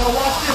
Now watch this.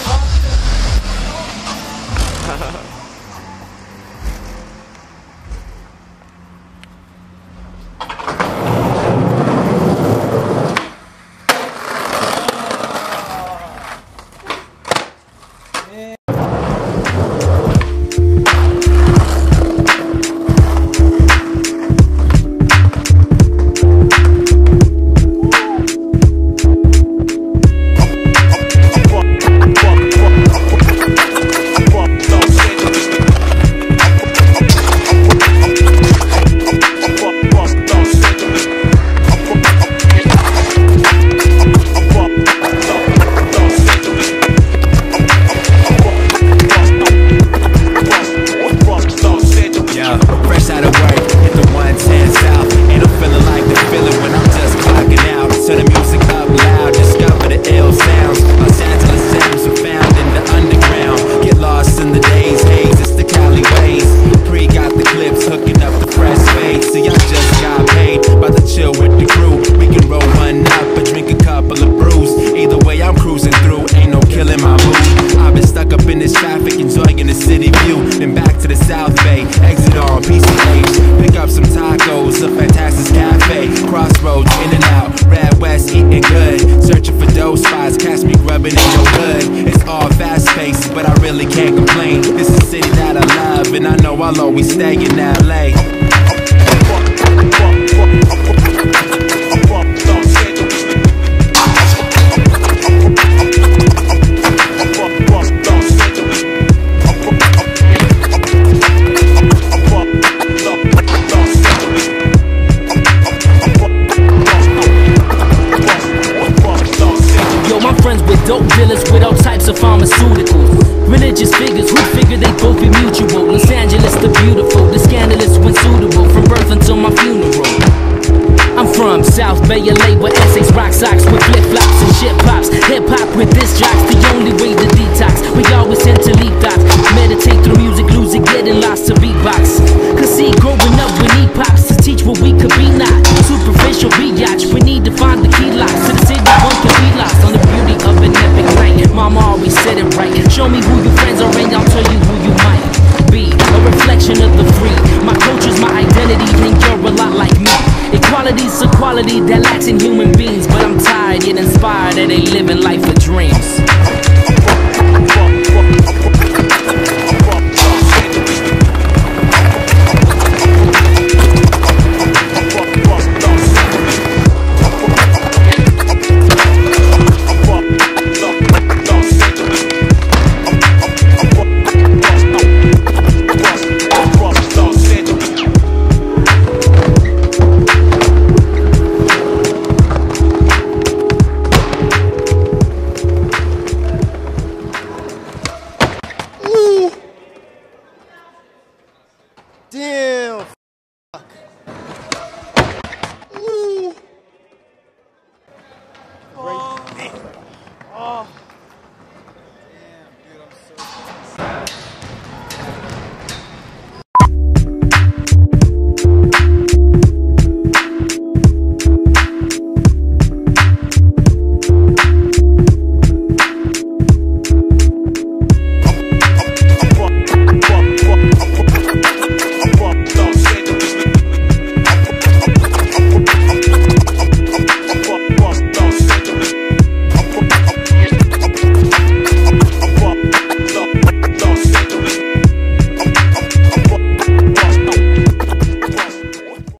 In and out, Red West, eating good. Searching for those spots, catch me grubbing in your hood. It's all fast paced, but I really can't complain. This is a city that I love, and I know I'll always stay in LA. Dope dealers with all types of pharmaceuticals. Religious figures who figure they both be mutual. Los Angeles, the beautiful, the scandalous when suitable. From birth until my funeral. I'm from South Bay, LA, where essays rock socks with flip flops and shit pops. Hip hop with this jocks, said it right. Show me who your friends are and I'll tell you who you might be. A reflection of the free. My coach is my identity Think you're a lot like me. Equality's a quality that lacks in human beings. But I'm tired yet inspired and they living life of dreams. Damn. Fuck. Ooh. Oh. oh.